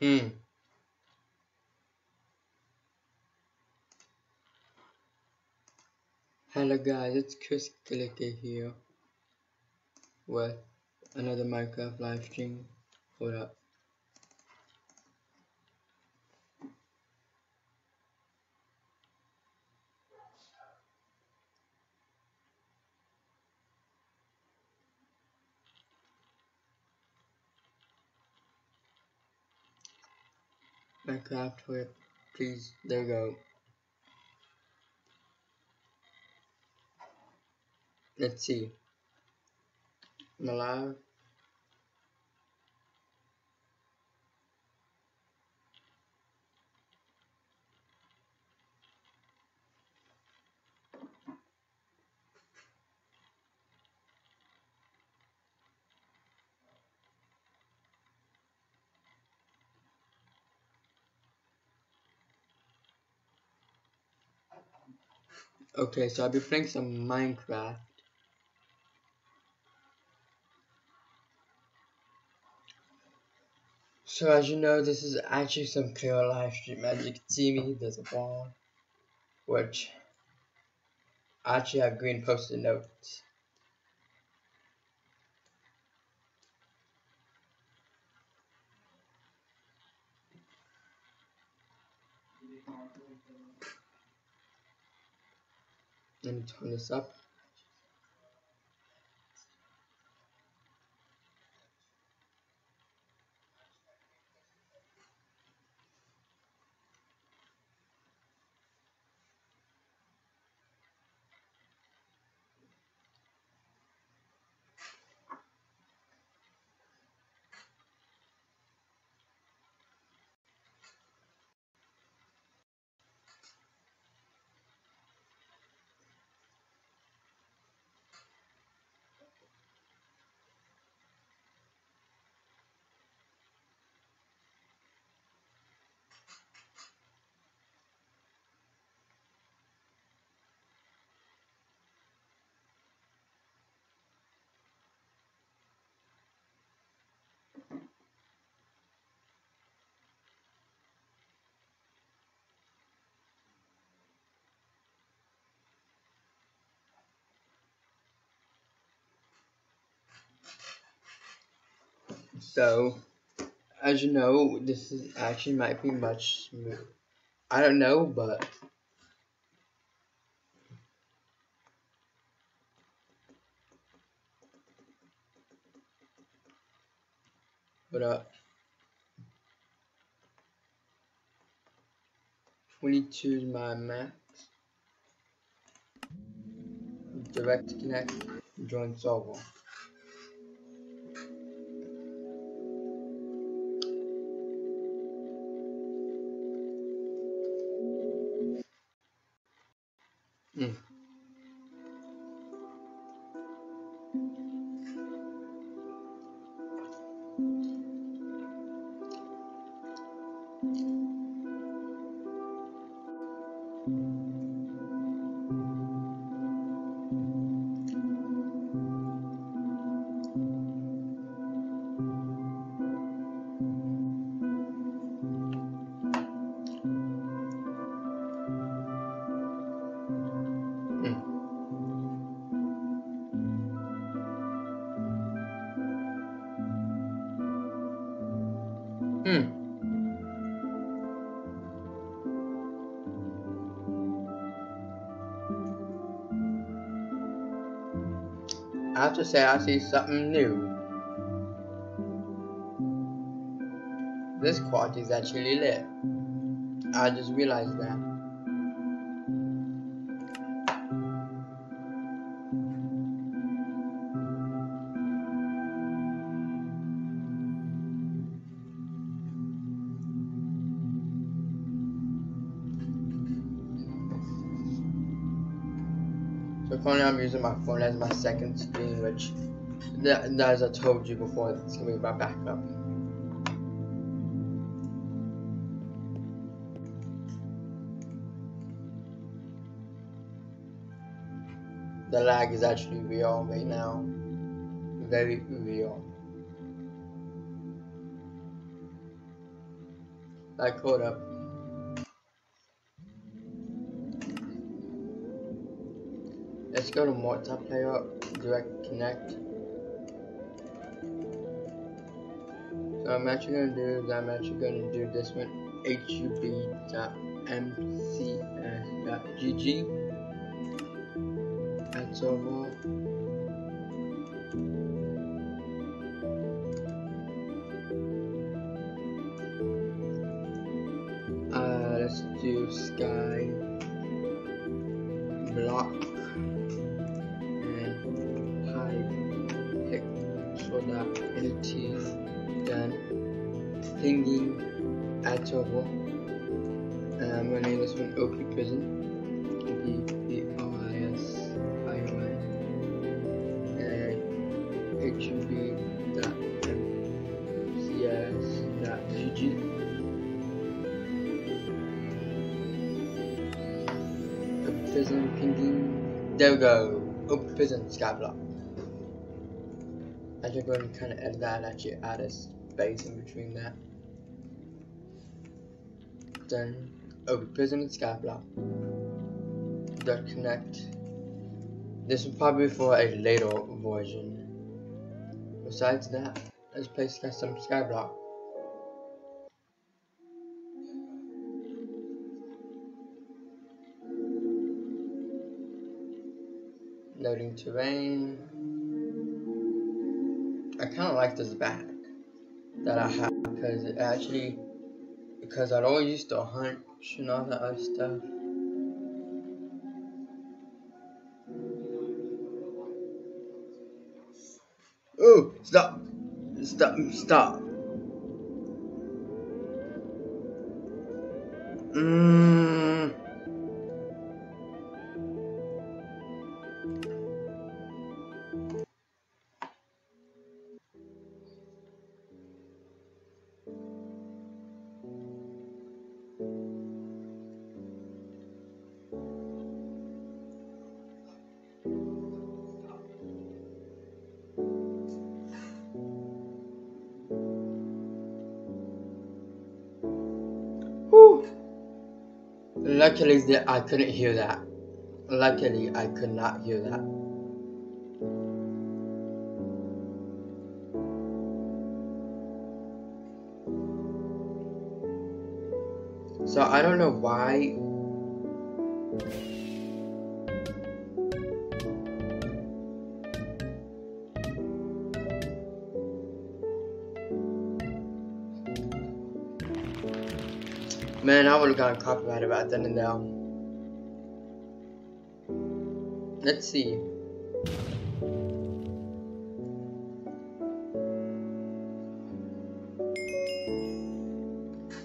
Hmm. Hello guys, it's Chris Clicker here with another Minecraft live stream. Hold up. Minecraft whip, please, there you go. Let's see. Am I Okay, so I'll be playing some Minecraft. So as you know, this is actually some clear live stream. As you can see me, there's a wall, which I actually have green post-it notes. Let me turn this up. So, as you know, this is actually might be much smooth. I don't know, but but uh, 22 is my max. Direct connect, join solver. To say I see something new. This quad is actually lit. I just realized that. Currently I'm using my phone as my second screen, which, as I told you before, it's gonna be my backup. The lag is actually real right now. Very real. Like, hold up. Let's go to multiplayer, direct connect. So I'm actually gonna do is I'm actually gonna do this one hub.mcs.gg. That's over. So that it is done pinging at your and I'm gonna name this one OP prison P P O I S I O N uh, and GG prison pinging. There we go. Open prison skyblock. I should go and kind of edit that and actually add a space in between that. Then open prison and skyblock. Dot connect. This will probably be for a later version. Besides that, let's play some skyblock. Loading terrain. I kind of like this bag that I have because it actually, because I don't used to hunt and all that other stuff. Oh, stop, stop, stop. Mmm. Luckily, I couldn't hear that. Luckily, I could not hear that. So I don't know why. Gotten copyrighted right then and now. Let's see.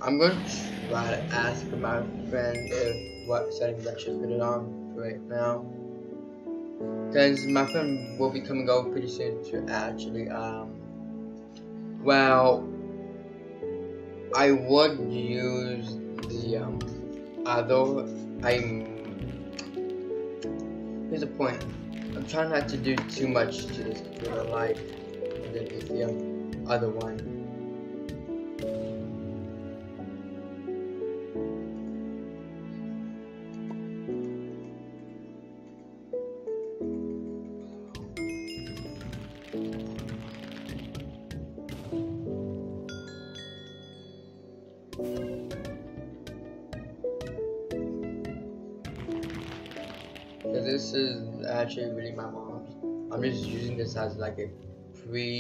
I'm going to try to ask my friend if what settings I should put it on right now. Because my friend will be coming over pretty soon to actually, um, well, I would use other I'm here's the point. I'm trying not to do too much to this computer like the, the other one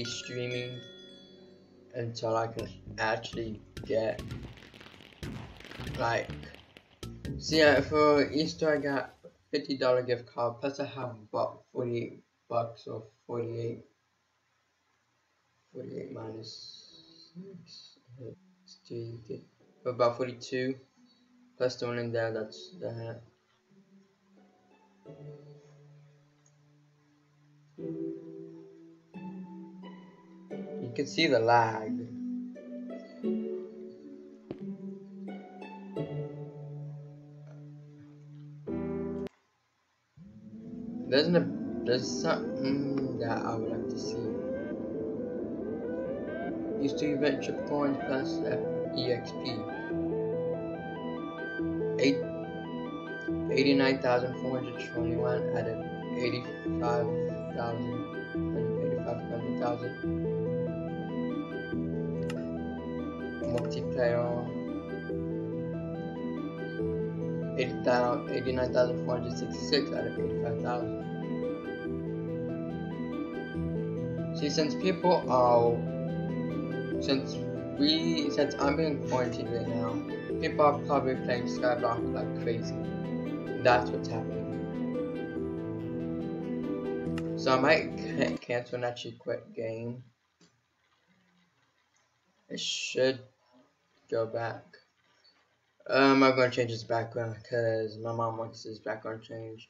pre-streaming until I can actually get like see so yeah, for Easter I got fifty dollar gift card plus I have about forty eight bucks or 48 48 minus 6 about 42 plus the one in there that's that. you can see the lag. There's there's something that I would like to see. Used to event coins plus EXP. eight, 89,421 out of 85,000 85,000 multiplayer. 89,466 out of 85,000 see since people are since we since I'm being quarantined right now people are probably playing Skyblock like crazy. That's what's happening. So I might cancel and actually quit game. It should go back. Um, I'm gonna change his background because my mom wants his background changed.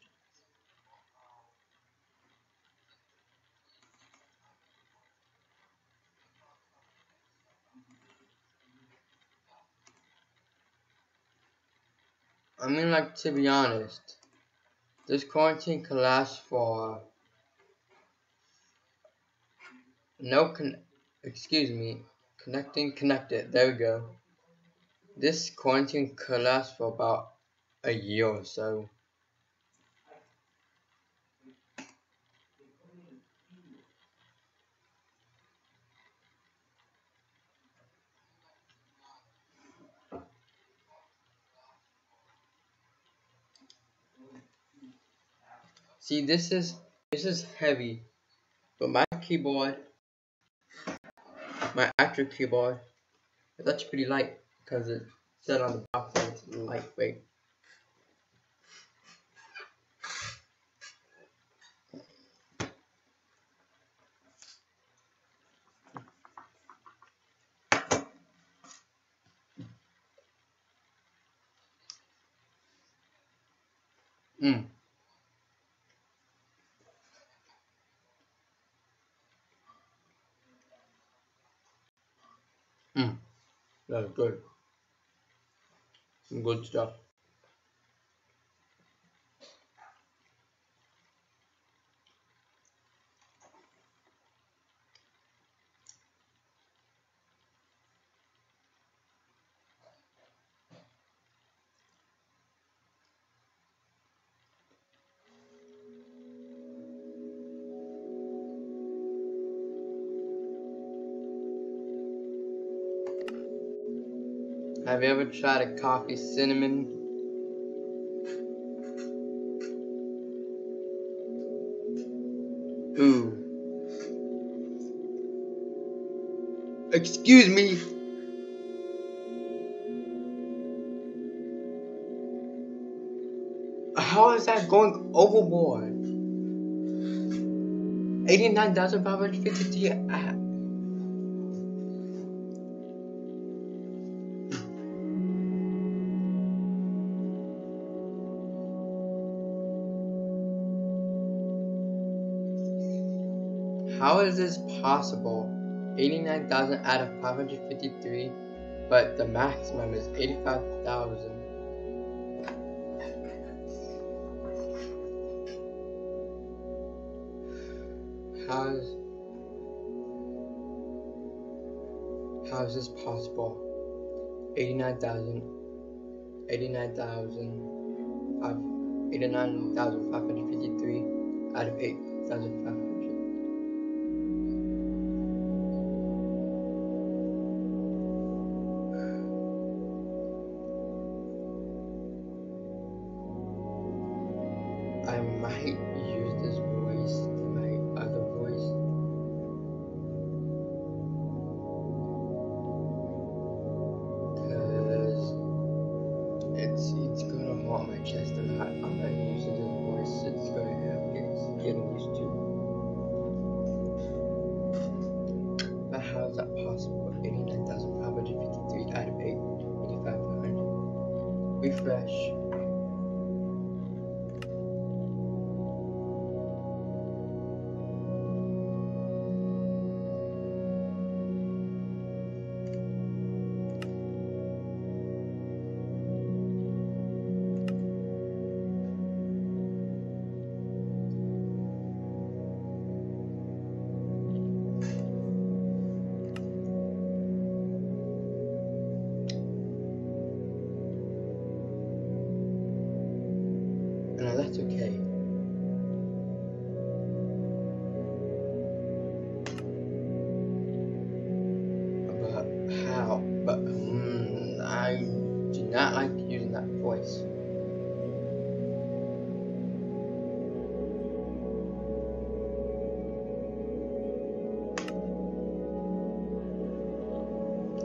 I mean, like, to be honest, this quarantine could last for no con excuse me, connecting connected, there we go. This quarantine could last for about a year or so. See, this is this is heavy, but my keyboard my actual keyboard is actually pretty light because it said on the box that it's lightweight. Mm. Mm. That's good. Good stuff. Ever tried coffee cinnamon? Ooh. Excuse me. How is that going overboard? 89,553 How is this possible? 89,000 out of 553, but the maximum is 85,000. How is how is this possible? 89,000 89,000 89,553 out of 8,500. Refresh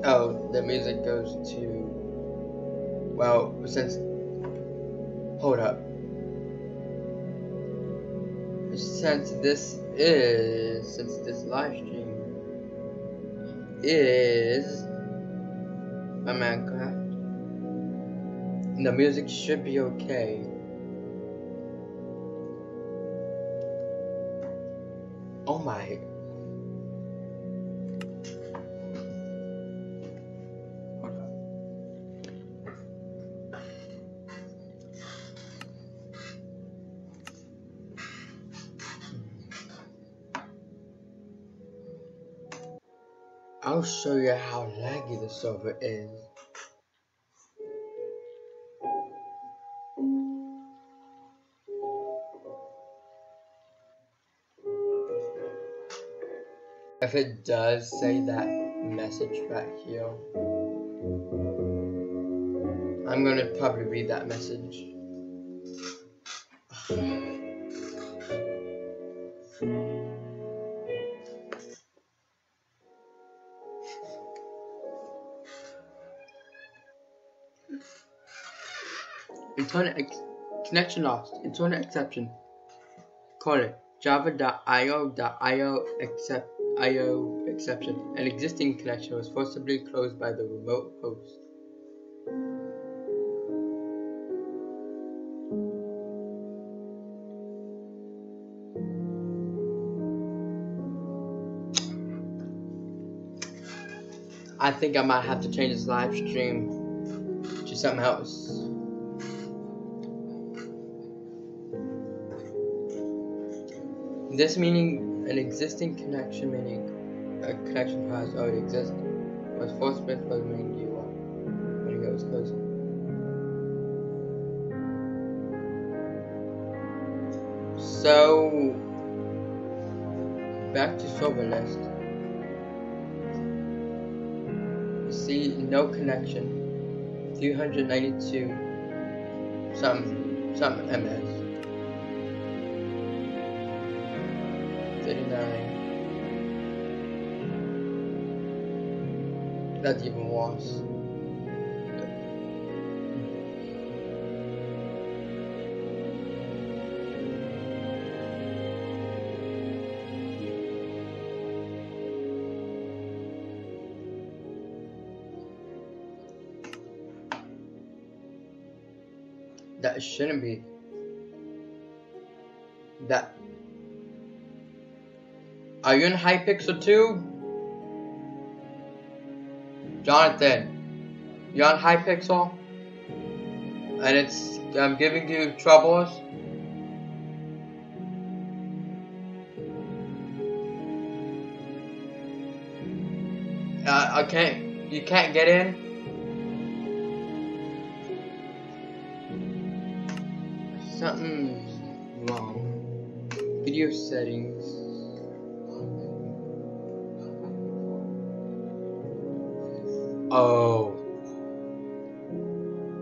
Oh, the music goes to, well, since, hold up. Since this is, since this live stream is a Minecraft, the music should be okay. Oh my show you how laggy the server is. If it does say that message back here, I'm gonna probably read that message. Internet connection lost. Internet exception. Call it java.io.io IO exception. An existing connection was forcibly closed by the remote host. I think I might have to change this live stream to something else. This meaning an existing connection meaning a connection has already existed was forced forcibly closed meaning you want when it goes closing. So back to server list. You see no connection. 392 some some MS. 39. That's even worse. That shouldn't be. Are you in Hypixel 2? Jonathan, you on Hypixel? And it's I'm giving you troubles? Uh, I can't, you can't get in? Something's wrong. Video settings. Oh.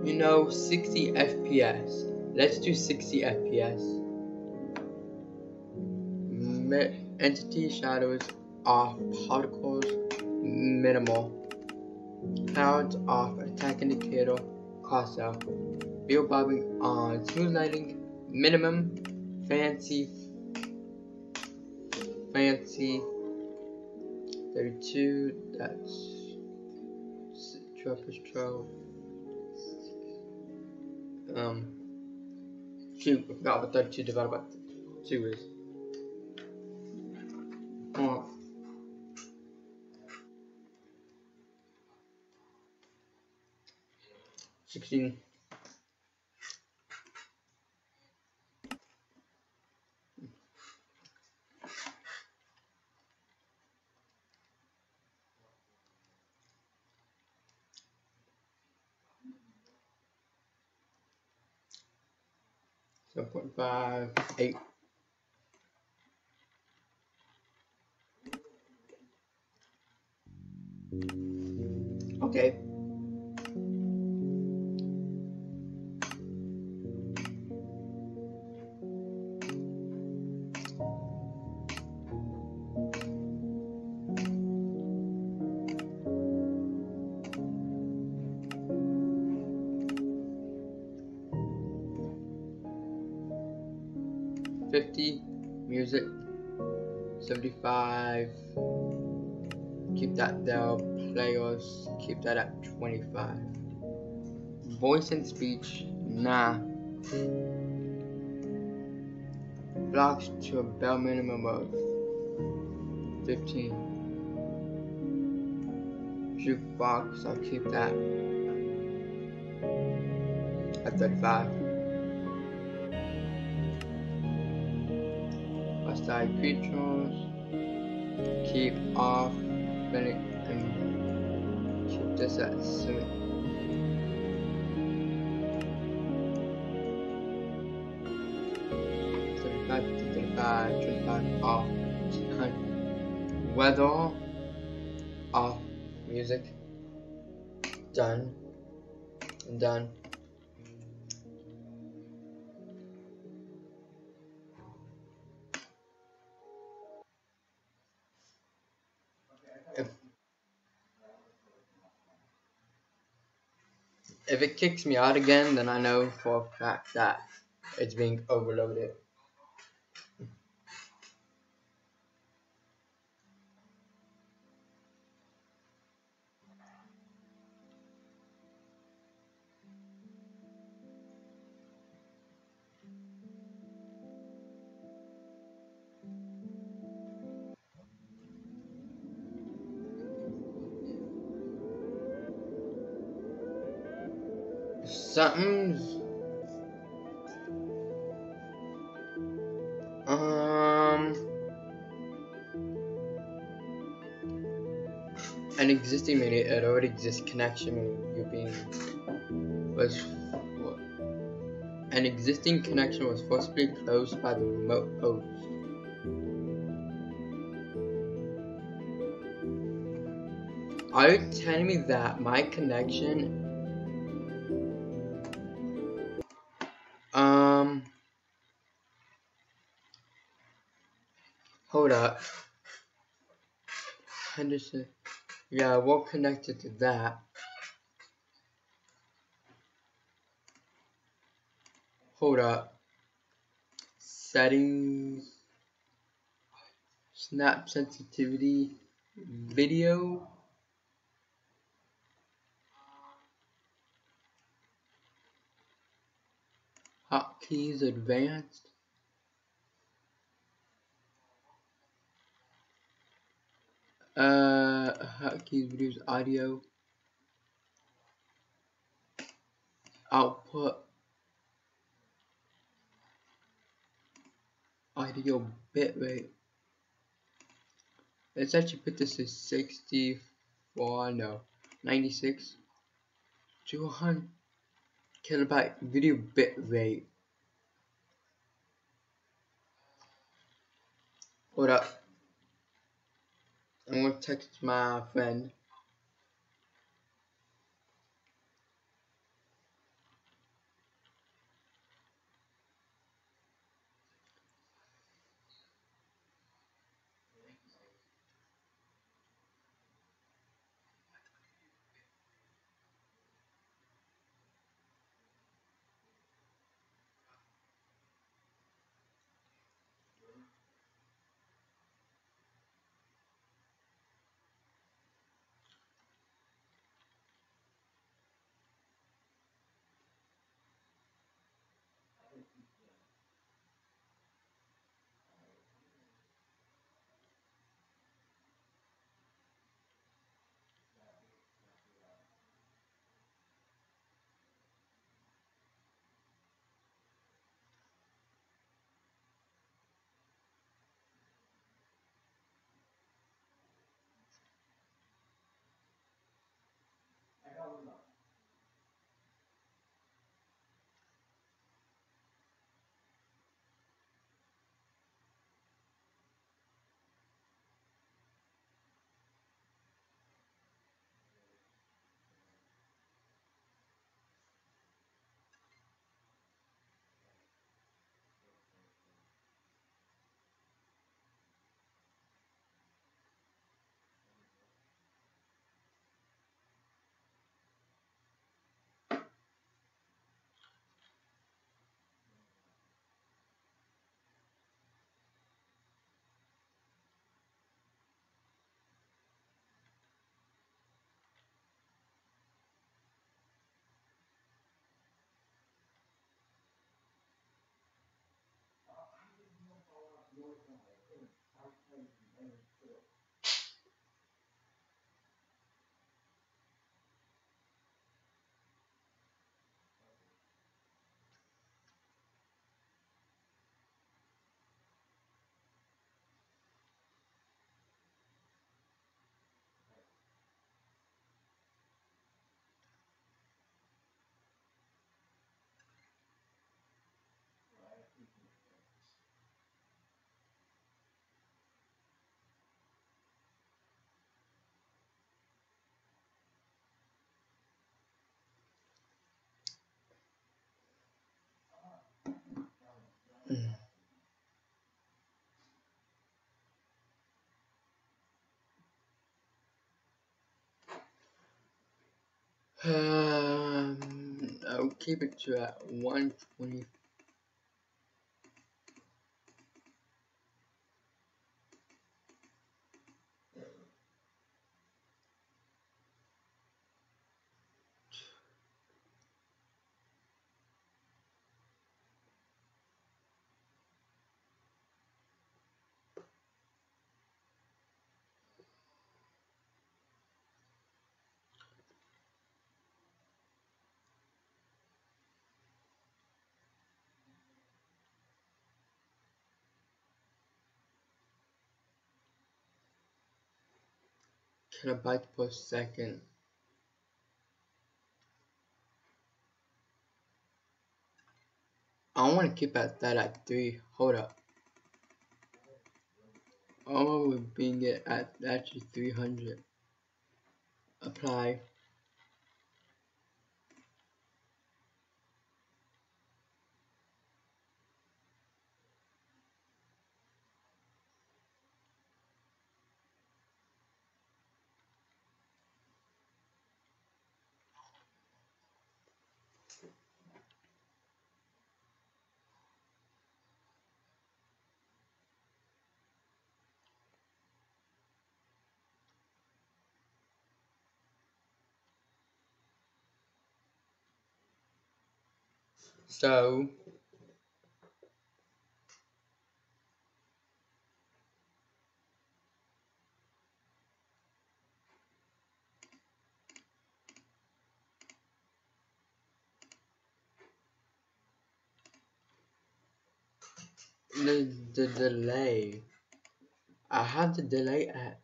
You know, 60 FPS. Let's do 60 FPS. Entity shadows off, particles minimal. Clouds off, attack indicator cross out. Wheel bobbing on, smooth lighting minimum, fancy, fancy 32, that's 12 plus 12. Um, shoot, I forgot what 32 divided by 2 is. Oh. Sixteen. Seven point five eight. 50 music 75 keep that there players keep that at 25 voice and speech nah. Blocks to a bare minimum of 15 jukebox I'll keep that at 35 hostile creatures keep off and keep this at 7 25 25 off. Weather off. Music done. Done if it kicks me out again then I know for a fact that it's being overloaded something's um an existing media it already exists connection you being was an existing connection was forcibly closed by the remote host. Are you telling me that my connection Hold up. Henderson. Yeah, we'll connect it to that. Hold up. Settings. Snap sensitivity. Video. Hotkeys advanced. Uh, hotkeys, videos, audio, output, audio bitrate. Let's actually put this to 64, no, 96, 200 kilobyte video bitrate. Hold up. I'm gonna text my friend. Um, I'll keep it to at 120 kilobytes per second. I want to keep at that at 3. Hold up. Oh, we're being it at actually 300. Apply. So the, the delay. I have the delay at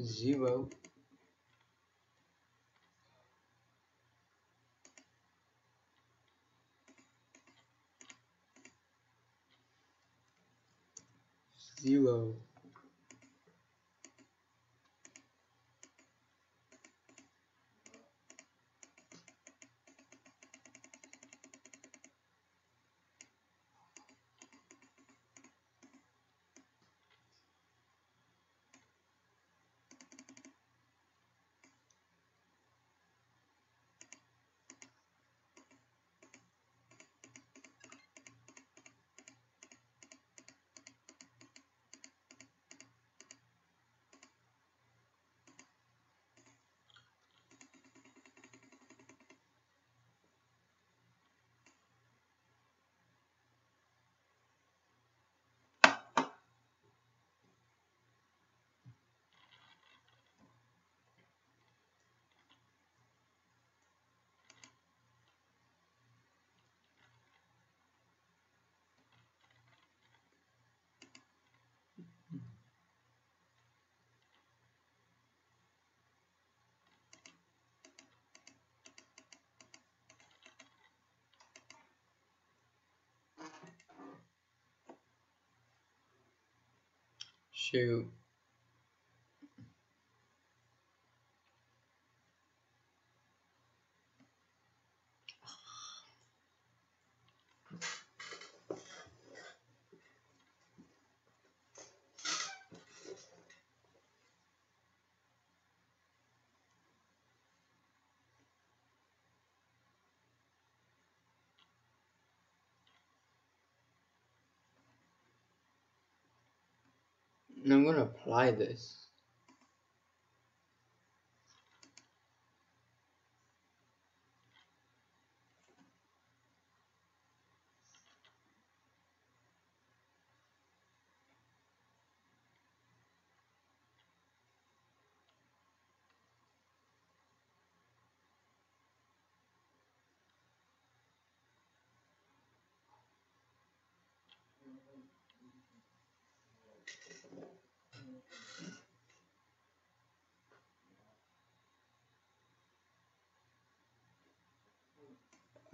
zero. Zero. Shoot. And I'm gonna apply this.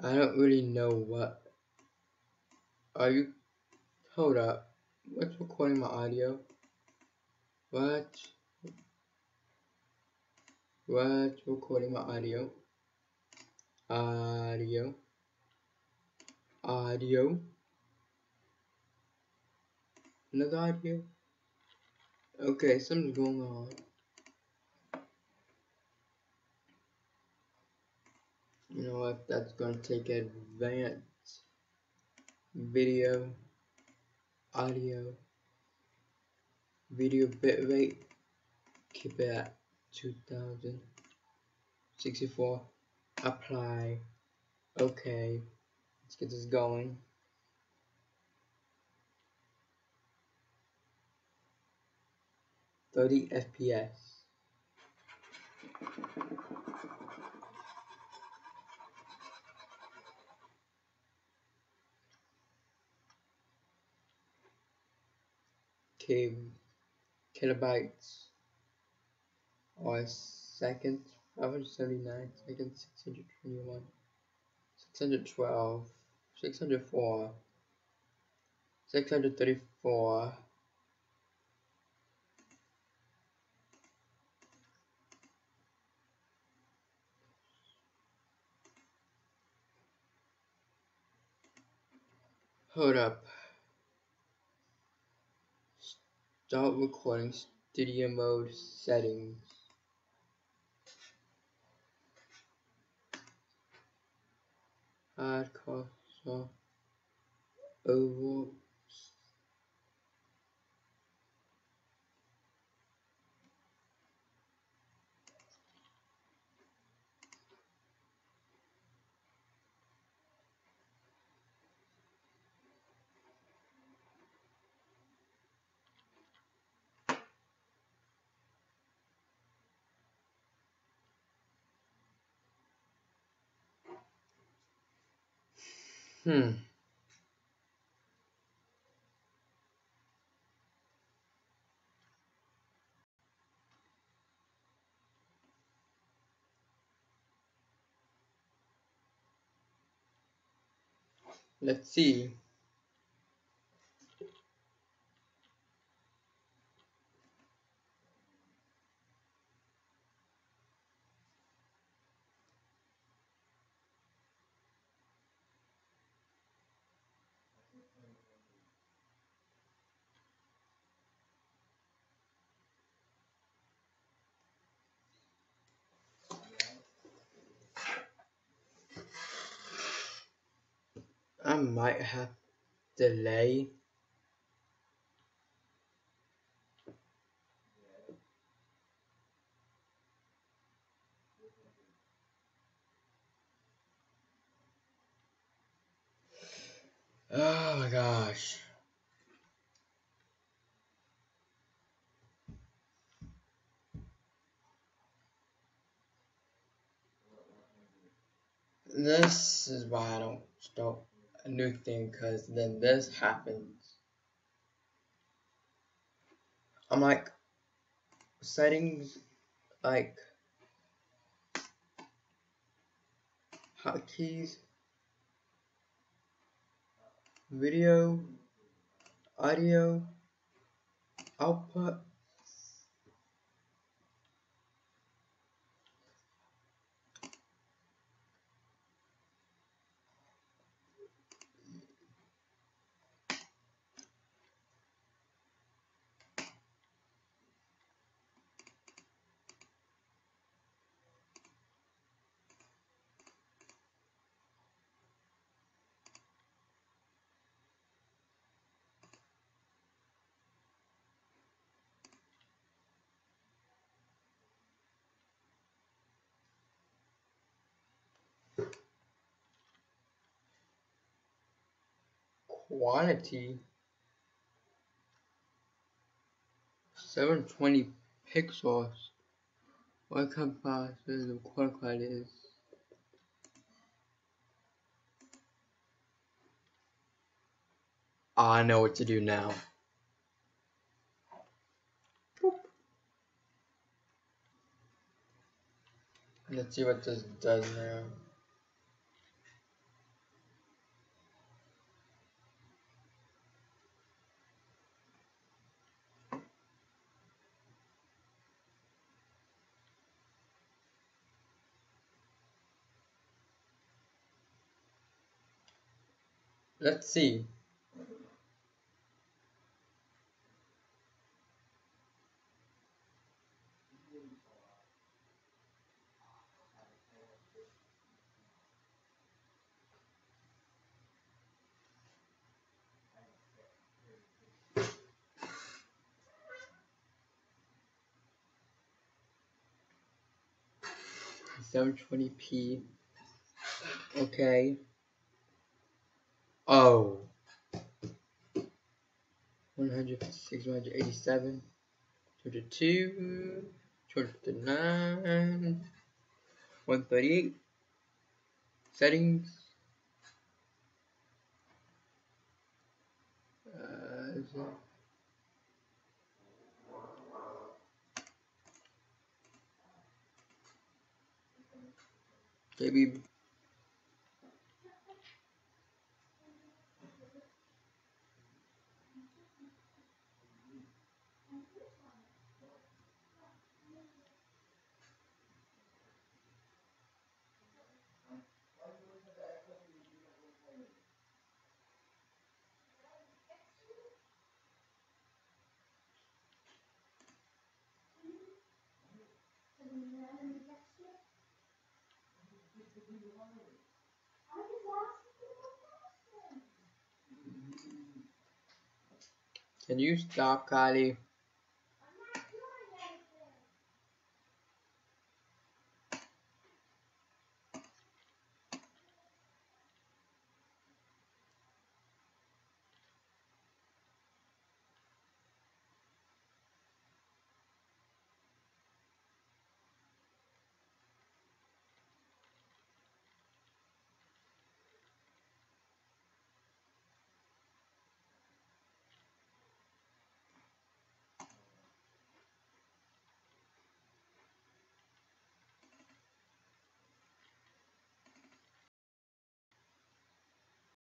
I don't really know what. Are you? Hold up. What's recording my audio? What? What's recording my audio? Audio. Audio. Another audio. Okay, something's going on. You know what? That's gonna take advanced video, audio, video bitrate. Keep it at 2064. Apply. Okay. Let's get this going. Thirty FPS. Okay, kilobytes or seconds, 579 seconds, 621. 612, 604, 634, Hold up. Start recording studio mode settings. hardcore so Hmm. Let's see. Might have delay. Oh my gosh. This is why I don't a new thing because then this happens. I'm like settings like hotkeys, video, audio, output, quantity 720 pixels what compares the quality is ah, I know what to do now. Let's see what this does now. Let's see. Seven twenty P. Okay. Oh. 156, 187, 202, 209, 138, settings, uh, maybe Can you stop, Kylie?